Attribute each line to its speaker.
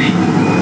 Speaker 1: Lee.